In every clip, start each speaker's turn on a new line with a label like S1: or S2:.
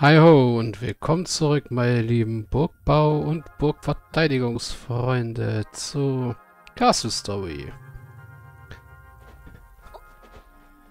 S1: Hi ho und willkommen zurück, meine lieben Burgbau- und Burgverteidigungsfreunde zu Castle Story.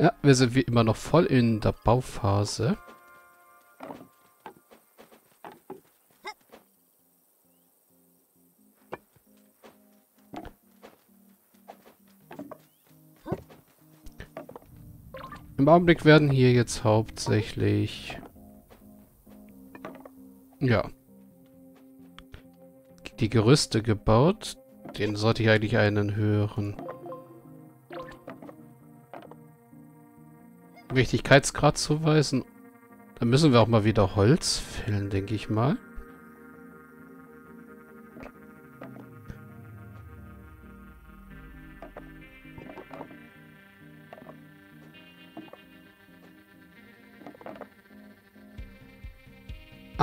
S1: Ja, wir sind wie immer noch voll in der Bauphase. Im Augenblick werden hier jetzt hauptsächlich ja. Die Gerüste gebaut. Den sollte ich eigentlich einen höheren Wichtigkeitsgrad zuweisen. Dann müssen wir auch mal wieder Holz fällen, denke ich mal.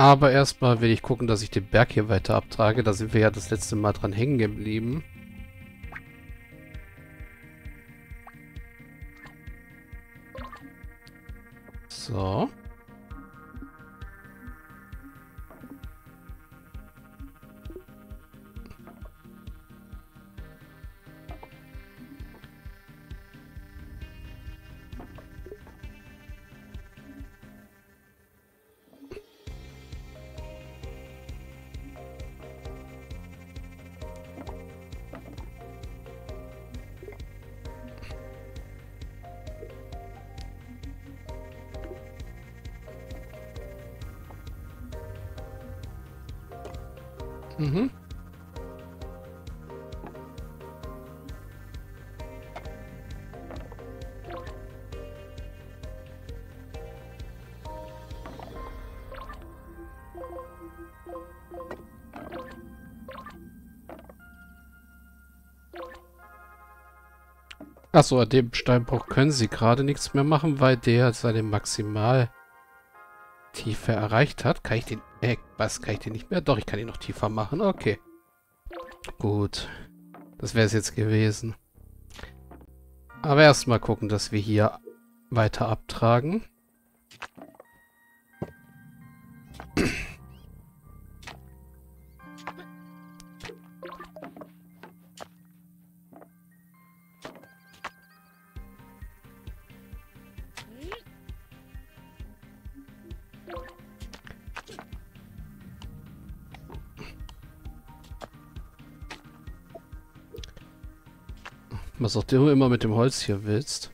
S1: Aber erstmal will ich gucken, dass ich den Berg hier weiter abtrage. Da sind wir ja das letzte Mal dran hängen geblieben. Mhm. Achso, an dem Steinbruch können sie gerade nichts mehr machen, weil der seine Maximaltiefe erreicht hat. Kann ich den... Äh, was? Kann ich den nicht mehr? Doch, ich kann ihn noch tiefer machen. Okay. Gut. Das wäre es jetzt gewesen. Aber erstmal gucken, dass wir hier weiter abtragen. Was auch du immer mit dem Holz hier willst.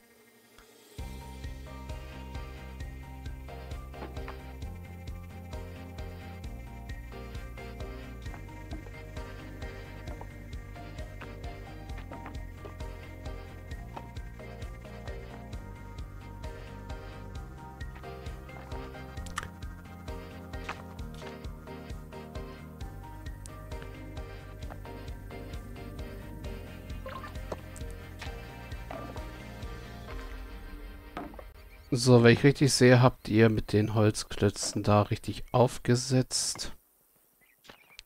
S1: So, wenn ich richtig sehe, habt ihr mit den Holzklötzen da richtig aufgesetzt.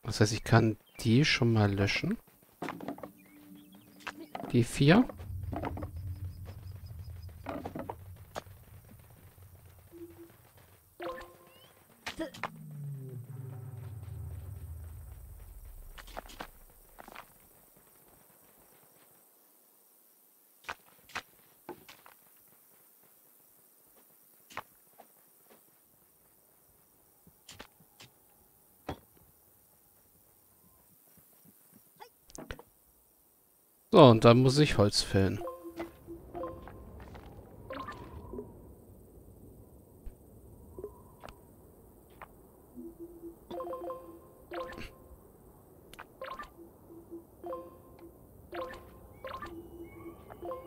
S1: Das heißt, ich kann die schon mal löschen. Die vier. So, und dann muss ich Holz fällen.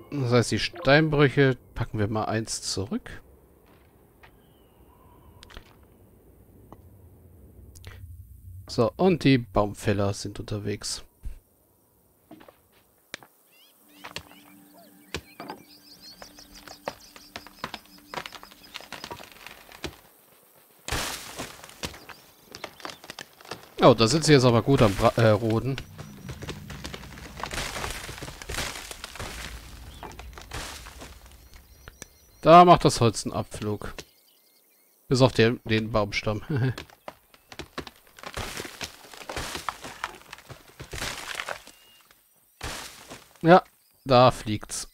S1: Das heißt, die Steinbrüche packen wir mal eins zurück. So, und die Baumfäller sind unterwegs. Oh, da sind sie jetzt aber gut am Bra äh, Roden. Da macht das Holz einen Abflug. Bis auf den, den Baumstamm. ja, da fliegt's.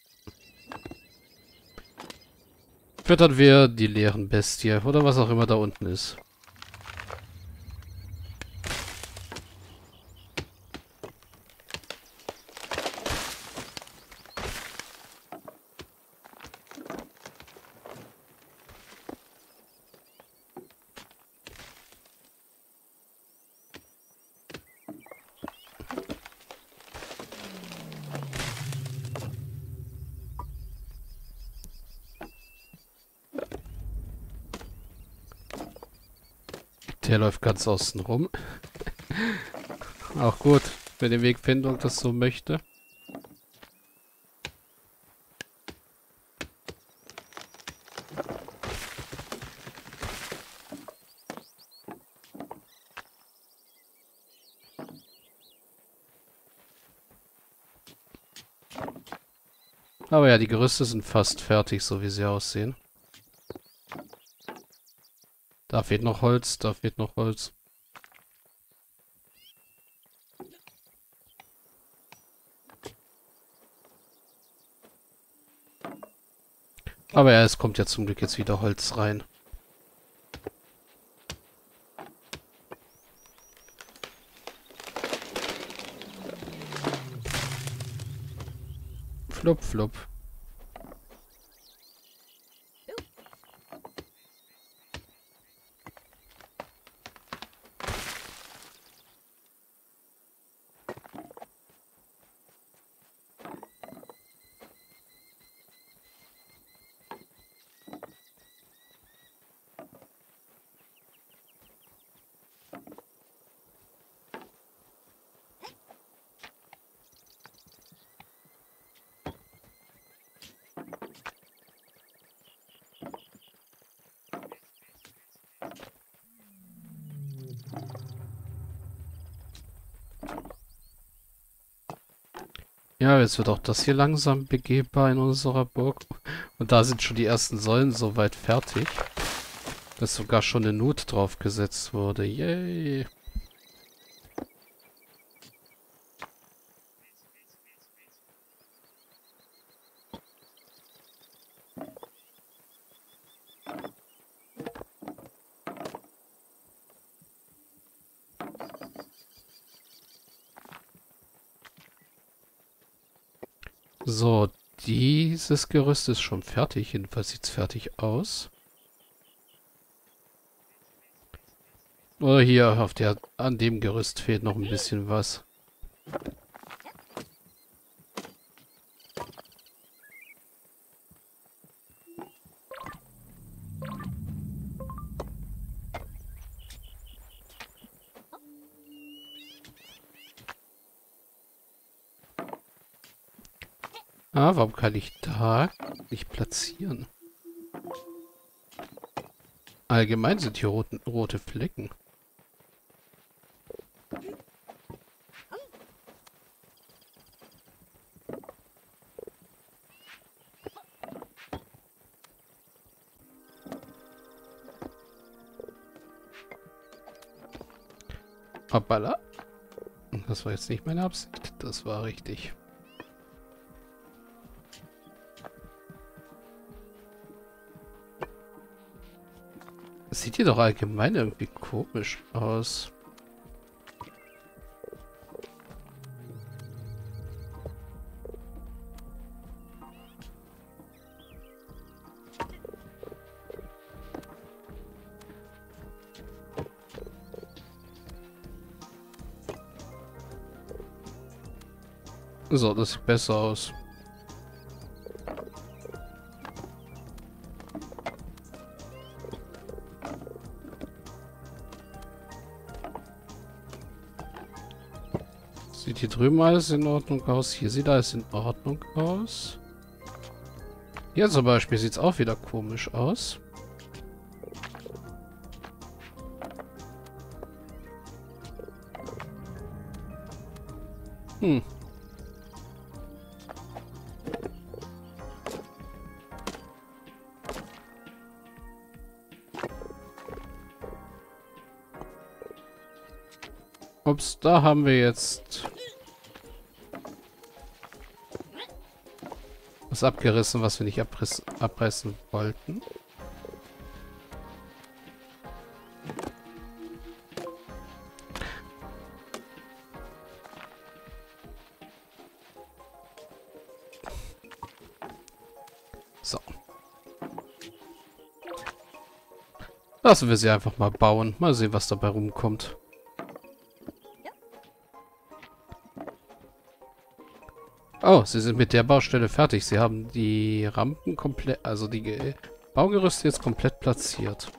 S1: Füttern wir die leeren Bestie oder was auch immer da unten ist. Der läuft ganz außen rum. Auch gut, wenn die Wegfindung das so möchte. Aber ja, die Gerüste sind fast fertig, so wie sie aussehen. Da fehlt noch Holz, da fehlt noch Holz. Aber ja, es kommt ja zum Glück jetzt wieder Holz rein. Flup, flup. Ja, jetzt wird auch das hier langsam begehbar in unserer Burg. Und da sind schon die ersten Säulen soweit fertig. Dass sogar schon eine Nut draufgesetzt wurde. Yay! So, dieses Gerüst ist schon fertig. Jedenfalls sieht es fertig aus. Oder hier auf der, an dem Gerüst fehlt noch ein bisschen was. Ah, warum kann ich da nicht platzieren? Allgemein sind hier roten, rote Flecken. Hoppala. Das war jetzt nicht meine Absicht. Das war richtig. Sieht hier doch allgemein irgendwie komisch aus. So, das sieht besser aus. hier drüben alles in Ordnung aus. Hier sieht alles in Ordnung aus. Hier zum Beispiel sieht es auch wieder komisch aus. Hm. Ups, da haben wir jetzt was abgerissen, was wir nicht abreißen wollten. So. Lassen wir sie einfach mal bauen. Mal sehen, was dabei rumkommt. Oh, sie sind mit der Baustelle fertig. Sie haben die Rampen komplett, also die Baugerüste jetzt komplett platziert.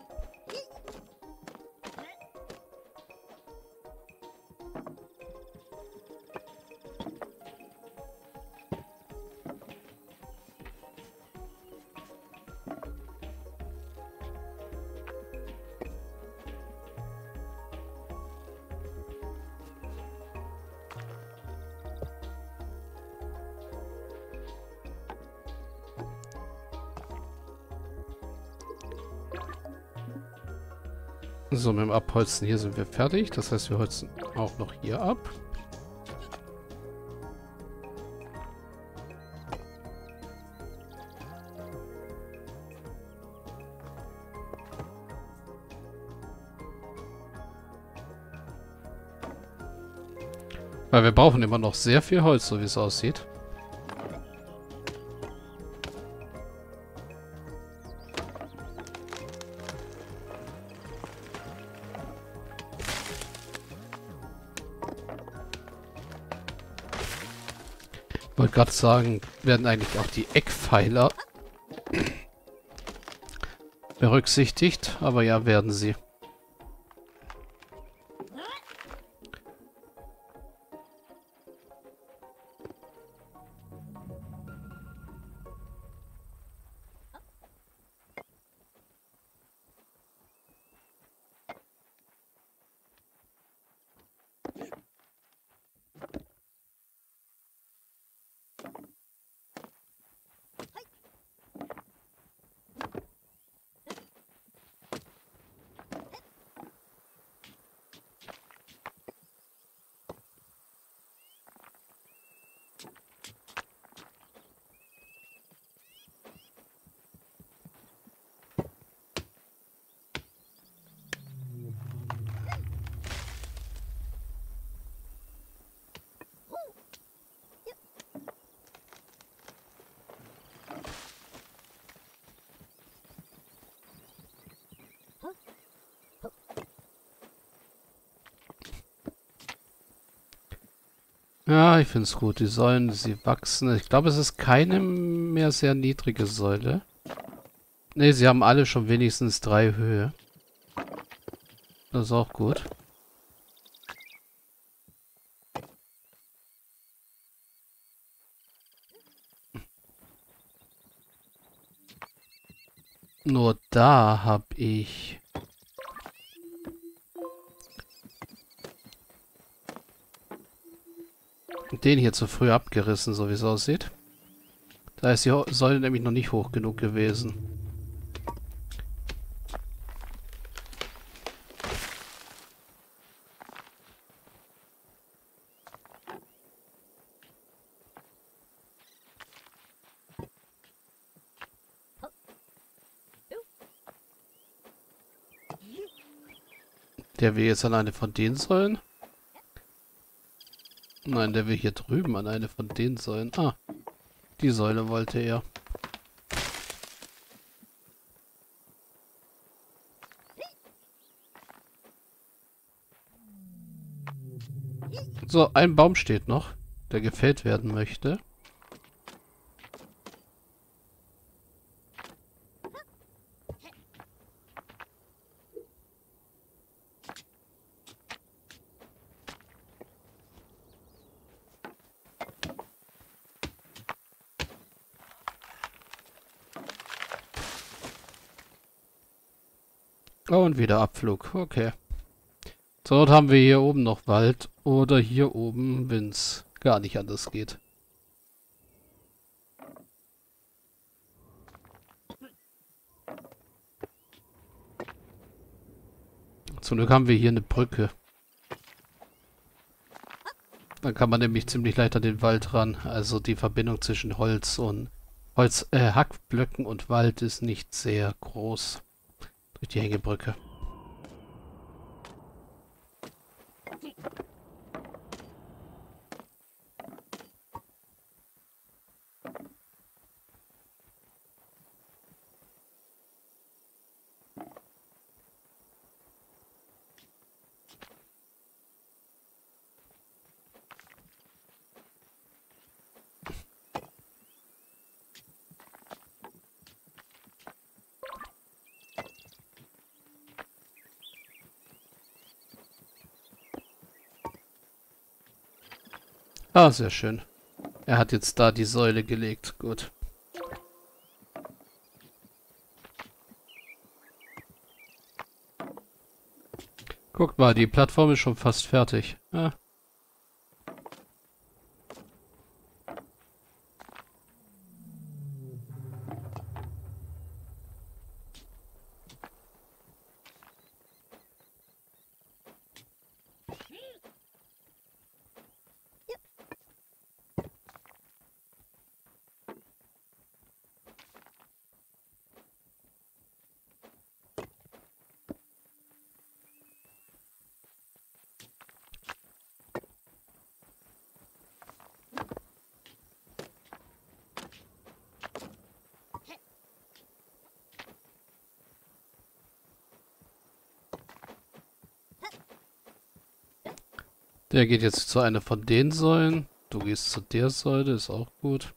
S1: So, mit dem Abholzen hier sind wir fertig. Das heißt, wir holzen auch noch hier ab. Weil wir brauchen immer noch sehr viel Holz, so wie es aussieht. Wollte gerade sagen, werden eigentlich auch die Eckpfeiler berücksichtigt, aber ja, werden sie. Ja, ich finde es gut. Die Säulen, sie wachsen. Ich glaube, es ist keine mehr sehr niedrige Säule. Ne, sie haben alle schon wenigstens drei Höhe. Das ist auch gut. Nur da habe ich den hier zu früh abgerissen, so wie es aussieht. Da ist die Säule nämlich noch nicht hoch genug gewesen. Der will jetzt an eine von den Säulen. Nein, der will hier drüben an eine von den Säulen. Ah, die Säule wollte er. So, ein Baum steht noch, der gefällt werden möchte. Und wieder Abflug. Okay. Zur Not haben wir hier oben noch Wald oder hier oben, wenn es gar nicht anders geht. Zum Glück haben wir hier eine Brücke. Dann kann man nämlich ziemlich leicht an den Wald ran. Also die Verbindung zwischen Holz und Holz, äh, Hackblöcken und Wald ist nicht sehr groß. Durch die Hängebrücke. Ah, sehr schön. Er hat jetzt da die Säule gelegt. Gut. Guckt mal, die Plattform ist schon fast fertig. Ah, Der geht jetzt zu einer von den Säulen. Du gehst zu der Säule, ist auch gut.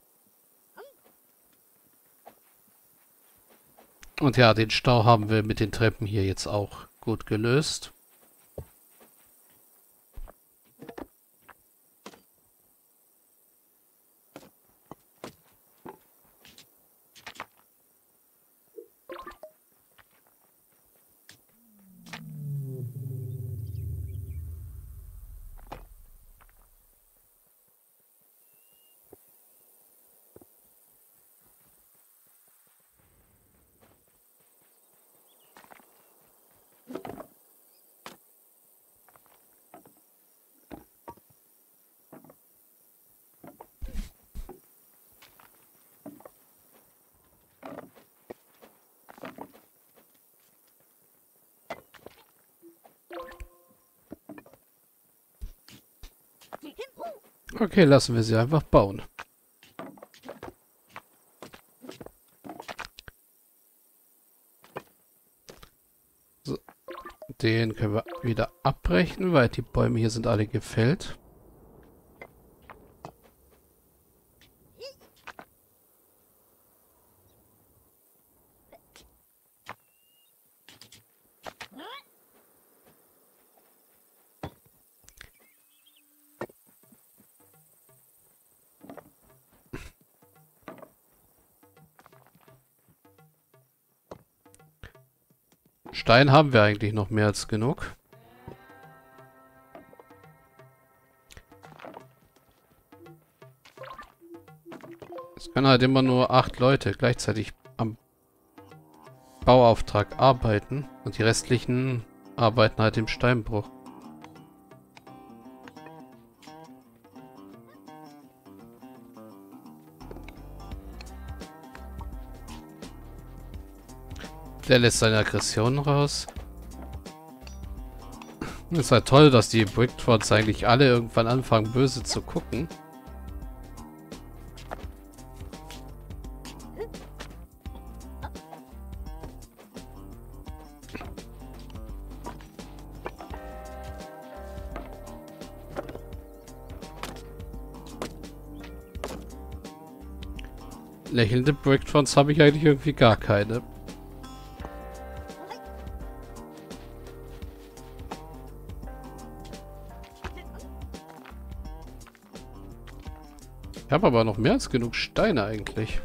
S1: Und ja, den Stau haben wir mit den Treppen hier jetzt auch gut gelöst. Okay, lassen wir sie einfach bauen. Den können wir wieder abbrechen, weil die Bäume hier sind alle gefällt. Stein haben wir eigentlich noch mehr als genug. Es können halt immer nur acht Leute gleichzeitig am Bauauftrag arbeiten. Und die restlichen arbeiten halt im Steinbruch. Der lässt seine Aggression raus. Ist halt toll, dass die Brickfords eigentlich alle irgendwann anfangen, böse zu gucken. Lächelnde Brickfords habe ich eigentlich irgendwie gar keine. Ich habe aber noch mehr als genug Steine eigentlich.